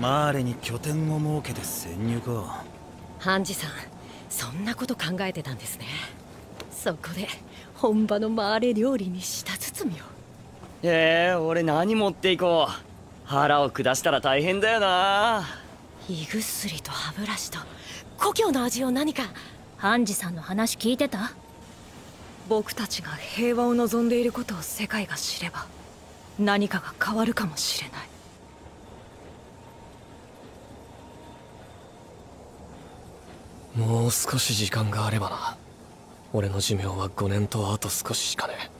マーレに拠点を設けて潜入か。ハンジさんそんなこと考えてたんですね。そこで本場のマーレ料理に舌包みを。えー、俺何持っていこう。腹を下したら大変だよな。胃薬と歯ブラシと故郷の味を何か。ハンジさんの話聞いてた？僕たちが平和を望んでいることを世界が知れば何かが変わるかもしれないもう少し時間があればな。俺の寿命は5年とあと少ししかね。え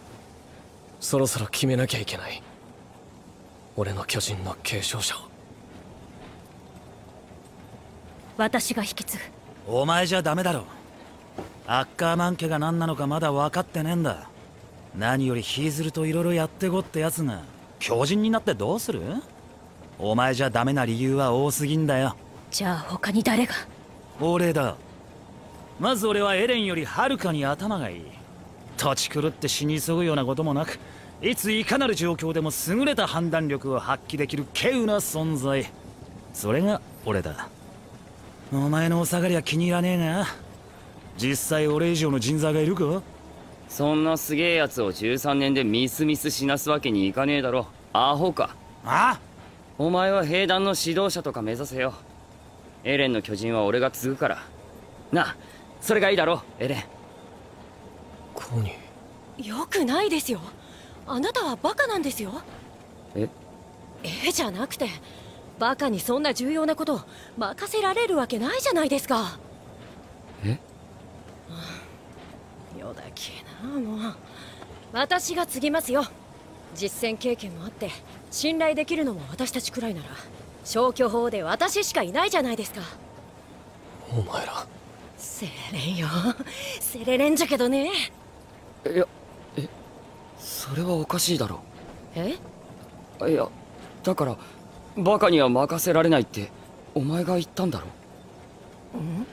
そろそろ決めなきゃいけない。俺の巨人の継承者を。私が引き継ぐ。お前じゃダメだろ。アッカーマン家が何なのかまだ分かってねえんだ。何よりヒーズルと色々やってこってやつが。巨人になってどうする？お前じゃダメな理由は多すぎんだよ。じゃあ他に誰が？俺だまず俺はエレンよりはるかに頭がいい。土地狂って死に急ぐようなこともなくいついかなる状況でも優れた判断力を発揮できる稀有な存在。それが俺だ。お前のお下がりは気に入らねえが実際俺以上の人材がいるか？そんなすげえやつを13年でミスミス死なすわけにいかねえだろ。アホか。あ？お前は兵団の指導者とか目指せよ。エレンの巨人は俺が継ぐから。なあそれがいいだろエレン。コニーよくないですよ。あなたはバカなんですよ。え？えじゃなくてバカにそんな重要なこと任せられるわけないじゃないですか。え？よだけなもう私が継ぎますよ。実戦経験もあって信頼できるのも私たちくらいなら消去法で私しかいないじゃないですか。お前らセレレンよ。セレレンじゃけどね。いやえそれはおかしいだろ。え？いやだからバカには任せられないってお前が言ったんだろ。ん？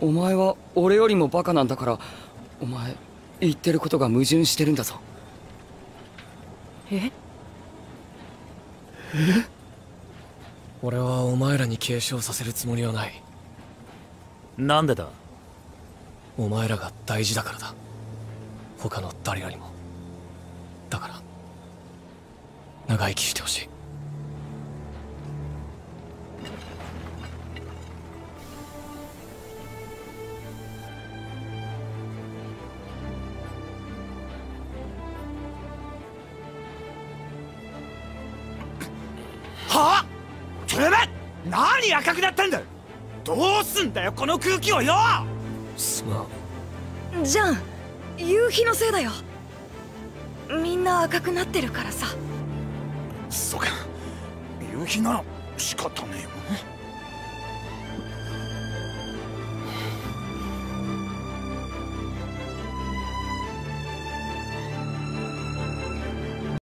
お前は俺よりもバカなんだからお前言ってることが矛盾してるんだぞ。え？え？俺はお前らに継承させるつもりはないなんでだ？お前らが大事だからだ。他の誰よりも。だから長生きしてほしい。は？あてめえ何赤くなったんだどうすんだよこの空気をよ！すまん。じゃん。夕日のせいだよ。みんな赤くなってるからさ。そうか。夕日なら仕方ねえよ